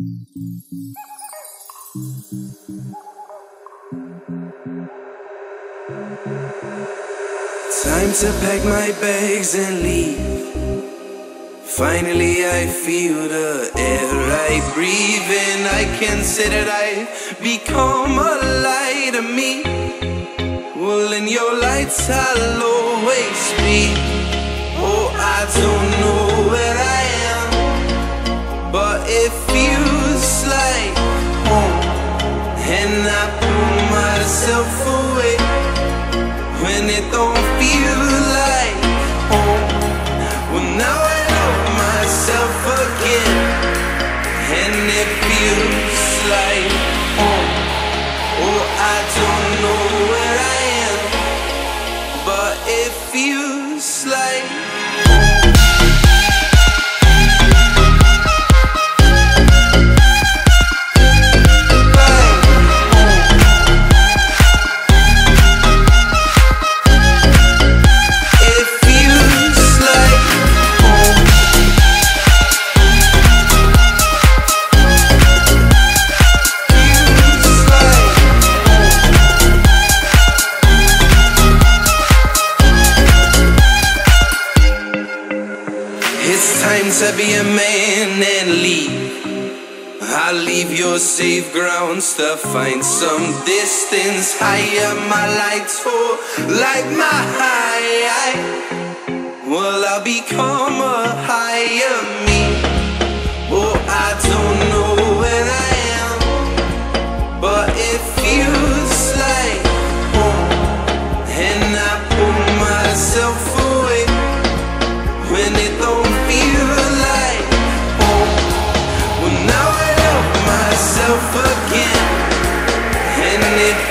Time to pack my bags and leave. Finally, I feel the air I breathe and I can say that I've become a light of me. Well, in your lights, I'll always be. Oh, I don't myself away when it don't feel like home. Well, now I love myself again, and it feels like home. Oh, I don't know where I am, but it feels like It time to be a man and leave. I'll leave your safe grounds to find some distance higher. My lights fall like my high. Well, I'll become a it